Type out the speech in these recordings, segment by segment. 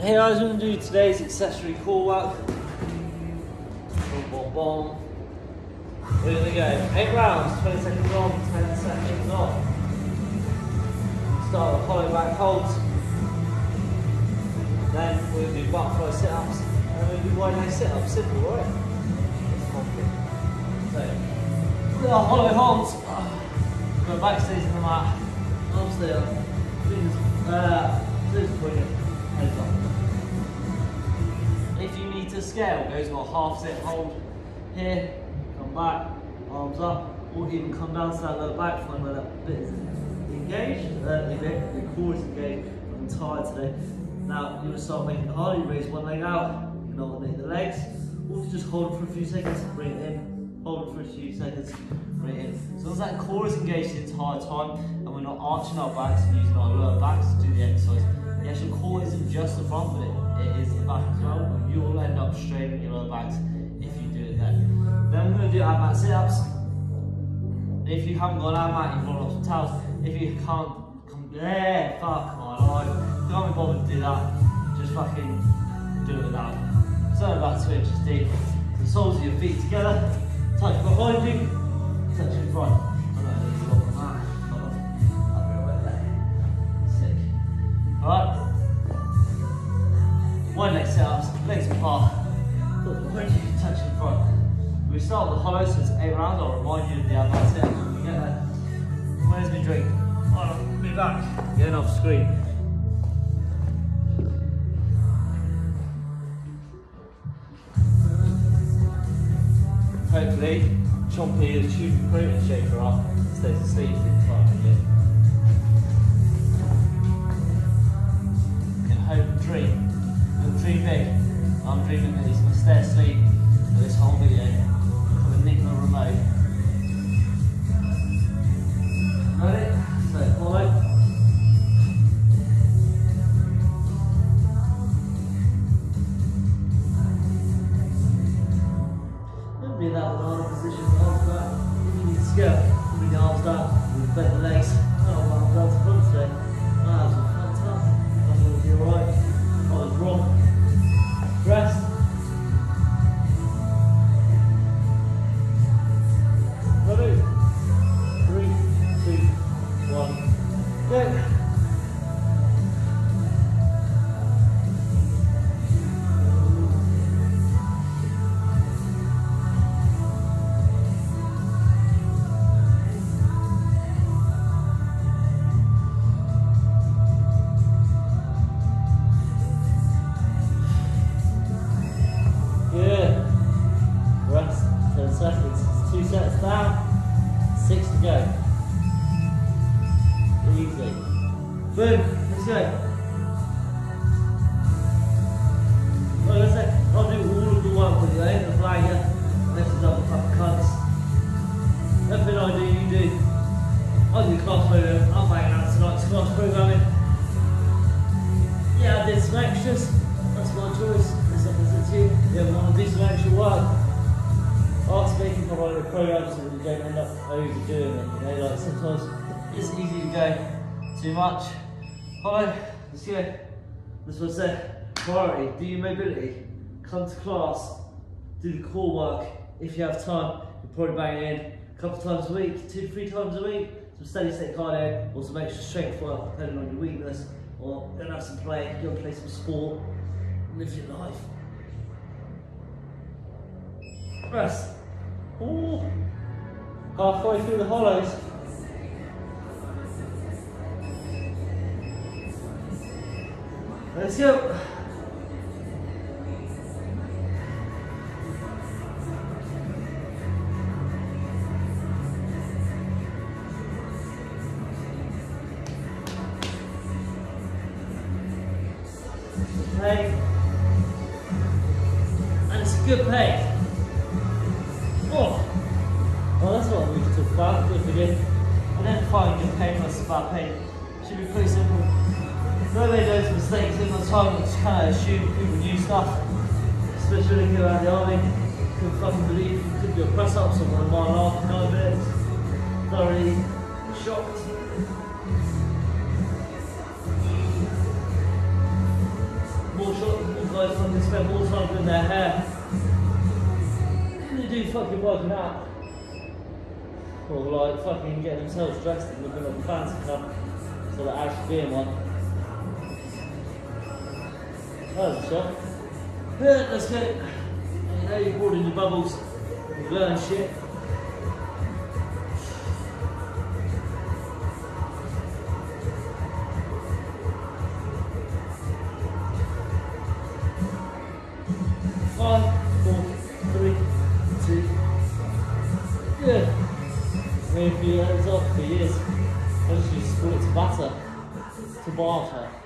Hey guys, we're going to do today's accessory core work. Boom, boom, boom. We're going to go 8 rounds, 20 seconds on, 10 seconds off. Start with hollow back holds. Then we're going to do butterfly sit ups. And we're going to do wide leg sit ups. Simple, right? So, with our hollow holds, go back stays in the mat, arms there, fingers, uh, toes pointed, scale, go to a half sit hold here, come back, arms up, or even come down to that lower back, find where that bit is engaged, uh, the bit, the core is engaged. I'm tired today. Now you're gonna start making it harder. You raise one leg out, you can alternate the legs, or just hold for a few seconds, bring it in, hold for a few seconds, bring it in. Long as that core is engaged the entire time, and we're not arching our backs and using our lower backs to do the exercise. The actual core isn't just the front, but it, it is the back as well. You will end up straining your lower backs if you do it then. Then we're going to do ab mat sit-ups. If you haven't got ab mat, you've got lots of towels. If you can't come there, fuck my life. Can't be bothered to do that. Just fucking do it without. So about two inches deep. The soles of your feet together. Touch behind you. Touch in front. Legs apart. Look behind you, touch in front. We start with the hollow, eight rounds. I'll remind you of the advanced sit when we get there. Where's my drink? On, be back. Getting off screen. Hopefully, Chompy the tube protein shaker up stays asleep the entire Yeah, I extras. That's my choice. It's up to you. Yeah, we want to do extra work. Art making provide a program so that you don't end up overdoing it. You know, like sometimes it's easy to go too much. Follow, let's go. That's what I said. Priority, do your mobility. Come to class, do the core work. If you have time, you'll probably bang it in a couple times a week, two to three times a week. Some steady state cardio or some extra strength work depending on your weakness. Or then have some play, go and play some sport, live your life. Rest. Ooh. Halfway through the hollows. Let's go. Pace. And it's a good pace. Oh. Well, that's what we talk about. Good again. And then find your painless about pain. Should be pretty simple. Nobody knows mistakes in the time, just kind of assume people do stuff. Especially when you get around the army. Couldn't fucking believe you could do a press up on one of mile and a half, nine minutes. Shocked. Guys fucking spend more time doing their hair than they do fucking working out. Or like fucking getting themselves dressed and looking the fancy stuff so they're actually being one. That was a shot. Yeah, let's get it. You know you're bored in your bubbles. You learn shit. Five, four, three, two. Good. I mean, if you hands off for years, I just used to call it tabata.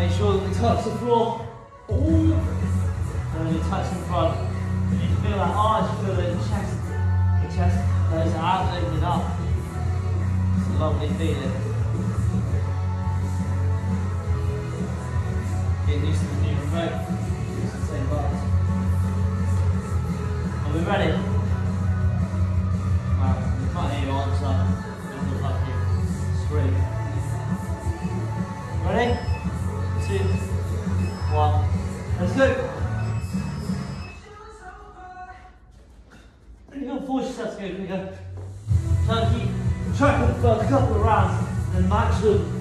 Make sure that we touch the floor. And then you touch in front. You feel that arch, you feel the chest. The chest goes out, opening up. It's a lovely feeling. Getting used to the new remote. Use the same buttons. Are we ready? Wow, we can't hear you you. Ready? One. Let's go. You're gonna force yourself to go quicker. Try to keep track of the couple of rounds and match them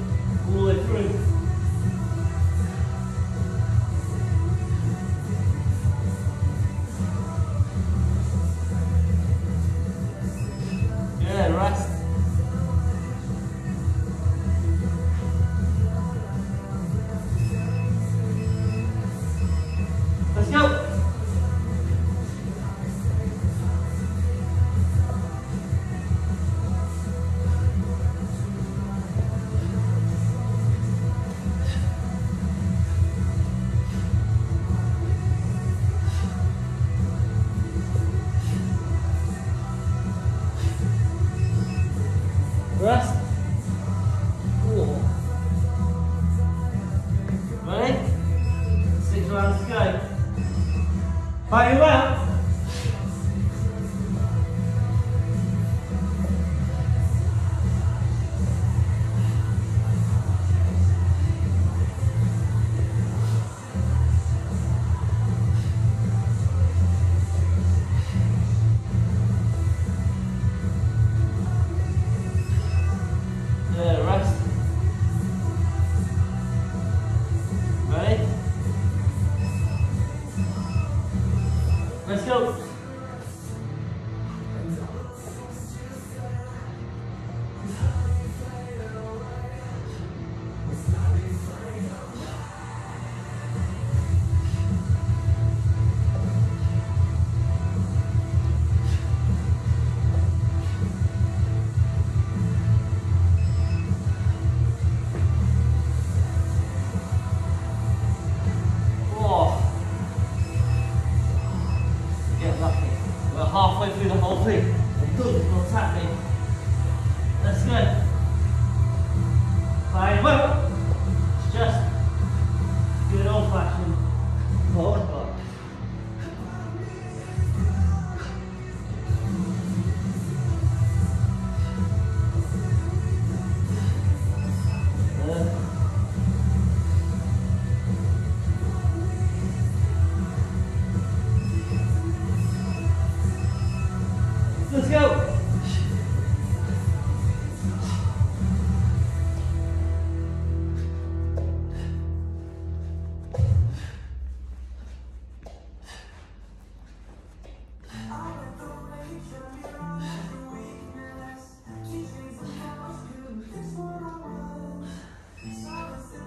Fight your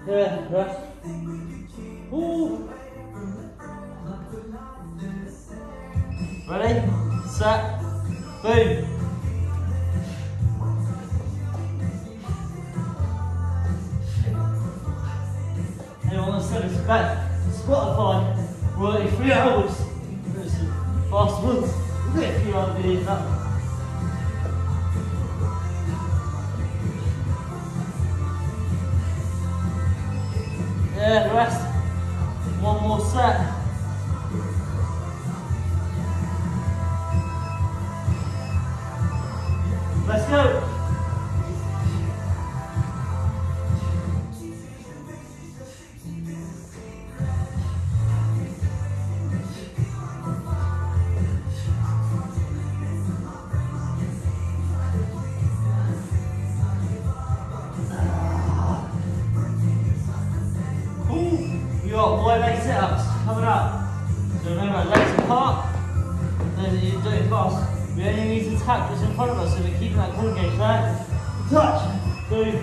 Yeah, right. Ready, set, boom. Anyone that's said it's bad, Spotify, royalty Three hours. It's fast ones. We'll get a few other. Yeah, rest. One more set. Let's go. To tap what's in front of us, so we're keeping that core engaged, right? Touch, boom,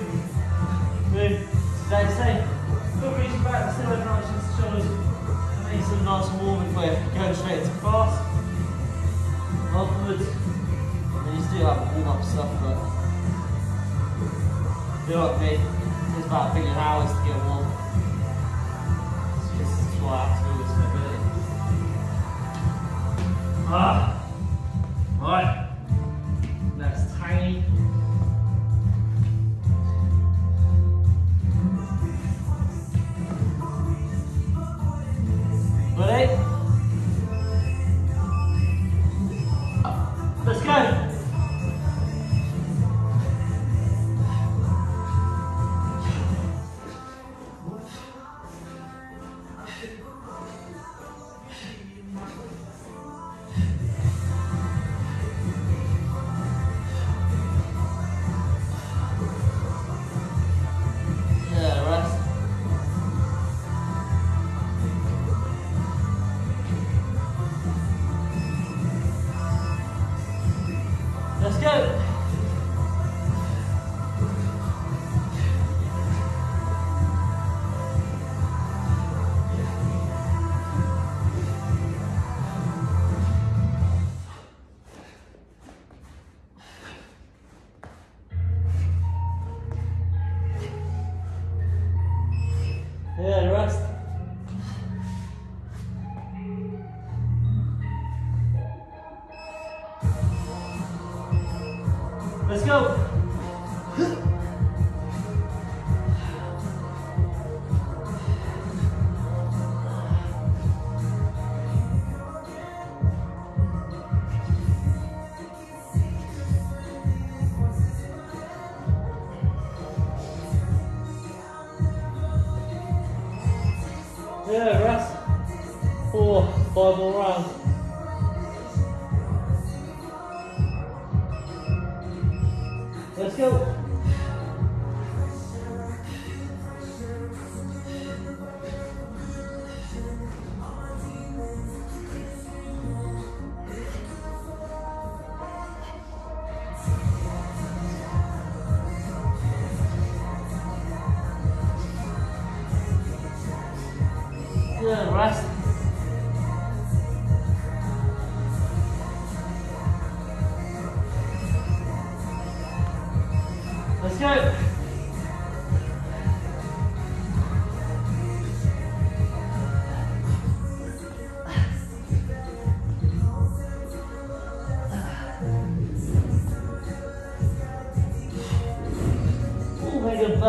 boom. Stay the same. Good reach back, still over arches to shoulders. Make some nice and warm if we're going straight into fast. Upwards. And you still have warm up stuff, but feel like me. It takes about a billion hours to get warm. It's just why I have to do this mobility. Ah. Right.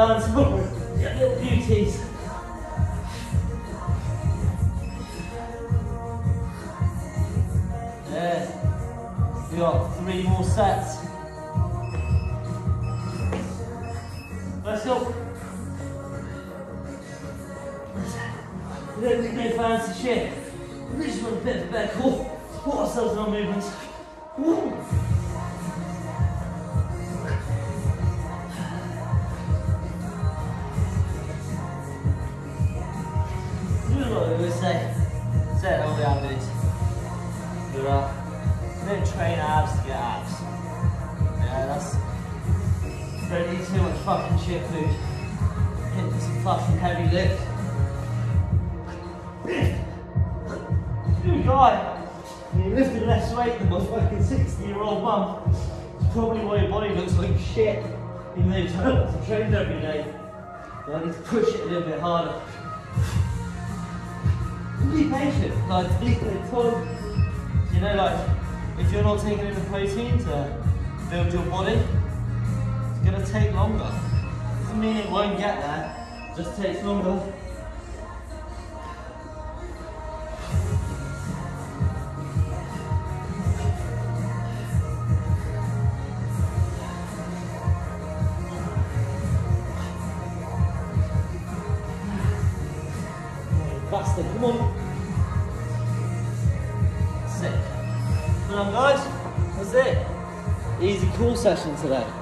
A. Yeah, little beauties. Yeah. We got three more sets. Let's go. Don't no fancy shit. We just want a bit of better core. Support ourselves in our movements. Woo. Hit some fucking heavy lift. Good guy. You're lifting less weight than my fucking 60 year old mum. It's probably why your body looks like shit. Even though you turn up to train every day. But I need to push it a little bit harder. Be patient, like it told. You know, like if you're not taking in the protein to build your body, it's gonna take longer. Mean it won't get there, just takes longer. Faster, come on. Sick. Come on guys, that's it. Easy cool session today.